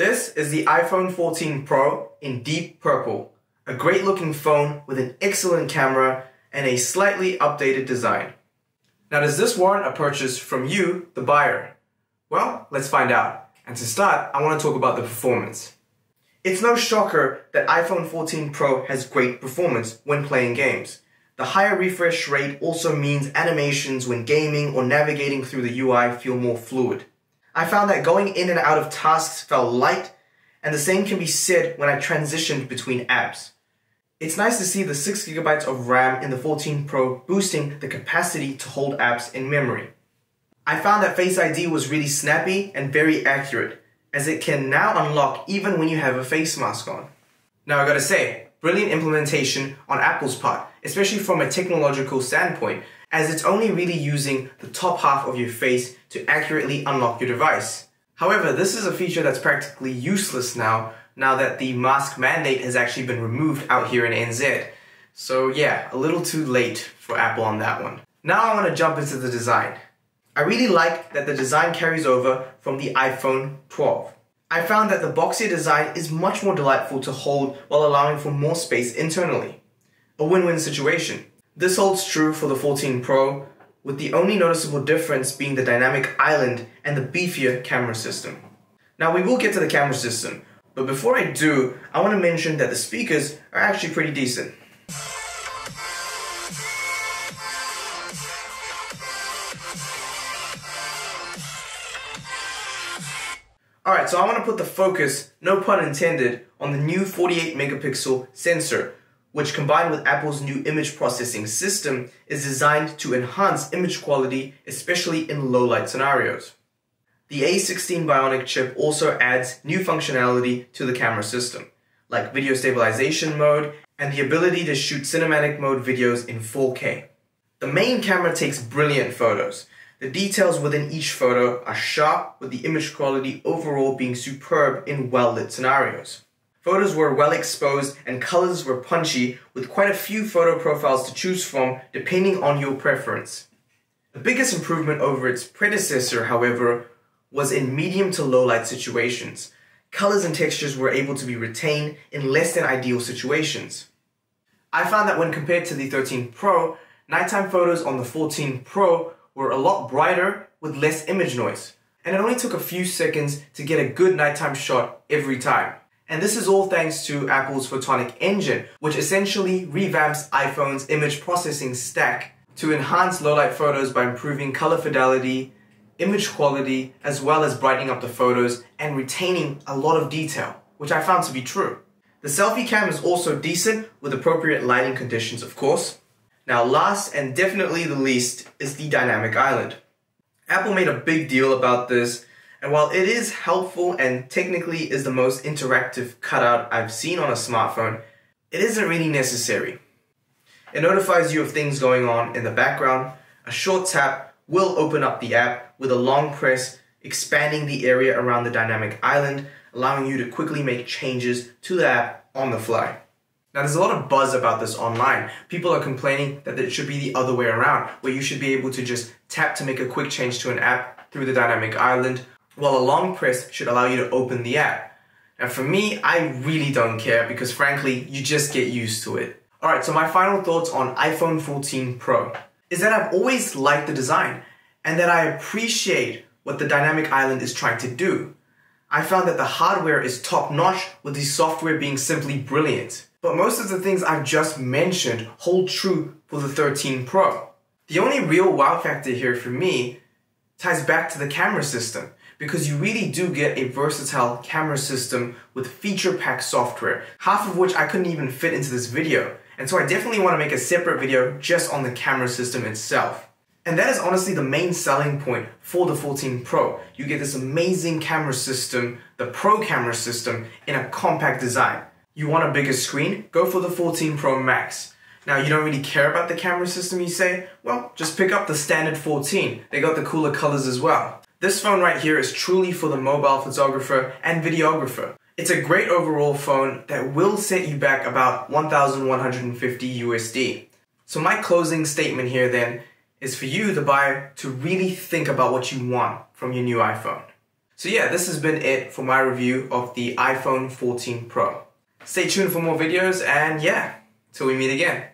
This is the iPhone 14 Pro in deep purple, a great looking phone with an excellent camera and a slightly updated design. Now does this warrant a purchase from you, the buyer? Well, let's find out. And to start, I want to talk about the performance. It's no shocker that iPhone 14 Pro has great performance when playing games. The higher refresh rate also means animations when gaming or navigating through the UI feel more fluid. I found that going in and out of tasks felt light, and the same can be said when I transitioned between apps. It's nice to see the 6GB of RAM in the 14 Pro boosting the capacity to hold apps in memory. I found that Face ID was really snappy and very accurate, as it can now unlock even when you have a face mask on. Now I gotta say, brilliant implementation on Apple's part, especially from a technological standpoint, as it's only really using the top half of your face to accurately unlock your device. However, this is a feature that's practically useless now, now that the mask mandate has actually been removed out here in NZ. So yeah, a little too late for Apple on that one. Now I want to jump into the design. I really like that the design carries over from the iPhone 12. I found that the boxier design is much more delightful to hold while allowing for more space internally. A win-win situation. This holds true for the 14 Pro, with the only noticeable difference being the dynamic island and the beefier camera system. Now we will get to the camera system, but before I do, I want to mention that the speakers are actually pretty decent. Alright, so I want to put the focus, no pun intended, on the new 48 megapixel sensor, which combined with Apple's new image processing system is designed to enhance image quality, especially in low light scenarios. The A16 Bionic chip also adds new functionality to the camera system, like video stabilization mode and the ability to shoot cinematic mode videos in 4K. The main camera takes brilliant photos, the details within each photo are sharp, with the image quality overall being superb in well-lit scenarios. Photos were well exposed and colors were punchy, with quite a few photo profiles to choose from depending on your preference. The biggest improvement over its predecessor, however, was in medium to low light situations. Colors and textures were able to be retained in less than ideal situations. I found that when compared to the 13 Pro, nighttime photos on the 14 Pro were a lot brighter with less image noise. And it only took a few seconds to get a good nighttime shot every time. And this is all thanks to Apple's Photonic engine, which essentially revamps iPhone's image processing stack to enhance low light photos by improving color fidelity, image quality, as well as brightening up the photos and retaining a lot of detail, which I found to be true. The selfie cam is also decent with appropriate lighting conditions, of course, now last and definitely the least is the dynamic island. Apple made a big deal about this and while it is helpful and technically is the most interactive cutout I've seen on a smartphone, it isn't really necessary. It notifies you of things going on in the background. A short tap will open up the app with a long press, expanding the area around the dynamic island, allowing you to quickly make changes to the app on the fly. Now, there's a lot of buzz about this online. People are complaining that it should be the other way around, where you should be able to just tap to make a quick change to an app through the dynamic island, while a long press should allow you to open the app. Now, for me, I really don't care because frankly, you just get used to it. Alright, so my final thoughts on iPhone 14 Pro is that I've always liked the design and that I appreciate what the dynamic island is trying to do. I found that the hardware is top notch with the software being simply brilliant. But most of the things I've just mentioned hold true for the 13 Pro. The only real wow factor here for me ties back to the camera system because you really do get a versatile camera system with feature-packed software, half of which I couldn't even fit into this video. And so I definitely want to make a separate video just on the camera system itself. And that is honestly the main selling point for the 14 Pro. You get this amazing camera system, the Pro camera system, in a compact design. You want a bigger screen? Go for the 14 Pro Max. Now, you don't really care about the camera system, you say? Well, just pick up the standard 14. They got the cooler colors as well. This phone right here is truly for the mobile photographer and videographer. It's a great overall phone that will set you back about 1,150 USD. So my closing statement here then is for you, the buyer, to really think about what you want from your new iPhone. So yeah, this has been it for my review of the iPhone 14 Pro. Stay tuned for more videos and yeah, till we meet again.